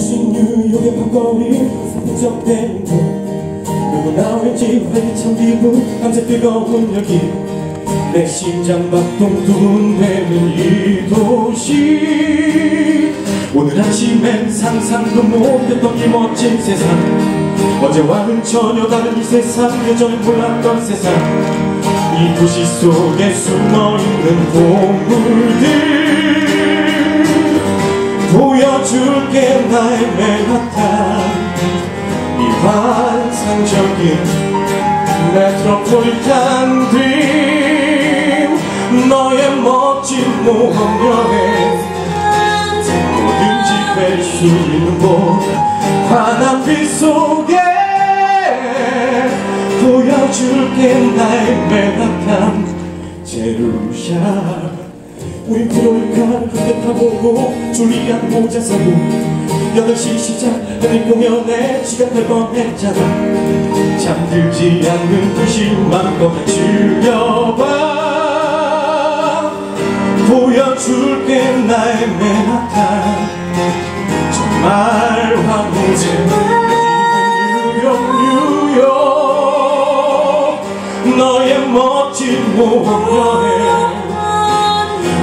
도시 뉴욕의 밤거리 산적된 곳 그리고 나 왠지 활기찬 기분 밤새 뜨거운 여기. 내 심장 박동 두근대는 이 도시. 오늘 아침엔 상상도 못했던 이 멋진 세상. 어제와는 전혀 다른 이 세상 예전에 몰랐던 세상. 이 도시 속에 숨어있는 보물들 나의 맨하탄 이 환상적인 메트로폴리탄 드림 너의 멋진 모험 여행 뭐든지 뺄수 있는 곳 환한 빛 속에 보여줄게 나의 맨하탄 제루샤 우린 프로일카를 그때 타보고 줄리안 모자 서고 8시 시작. 연인 공연에 지각할 뻔했잖아. 잠들지 않는 듯이 마음껏 즐겨봐. 보여줄게 나의 맨하탄. 정말 황무지 뉴욕 뉴욕 너의 멋진 모험 여행.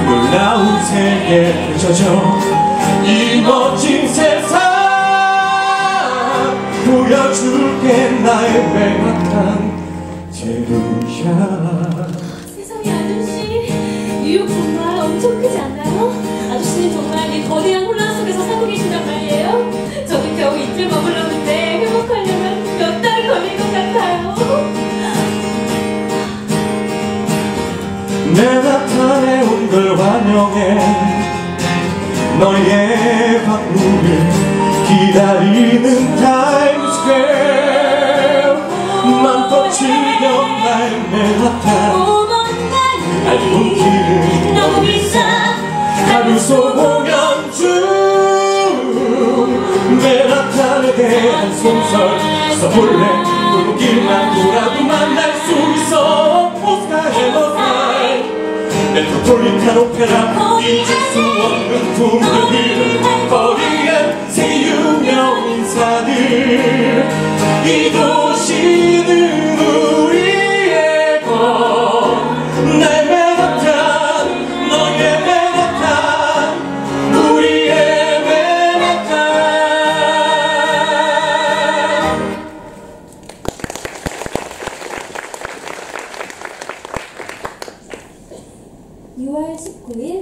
놀라운 세계 펼쳐져 이 멋진 세상 보여줄게 나의 맨하탄 제루샤. 세상에 아저씨 뉴욕 정말 엄청 크지 않나요? 아저씨는 정말 이 거대한 혼란 속에서 살고 계신단 말이에요? 저는 겨우 이틀 머물렀는데 회복하려면 몇 달 걸릴 것 같아요? 맨하탄에 온걸 환영해 너의 방문을 기다리는 타임스퀘어 맘껏 즐겨 오만 얇은 길을 너무 비싸 하루 소공연 중 맨하탄에 대한 소설. 써볼래 골목길만 돌아도 만날 수 있어 메트로폴리탄 오페라. 이제 수원 금품을 6월 19일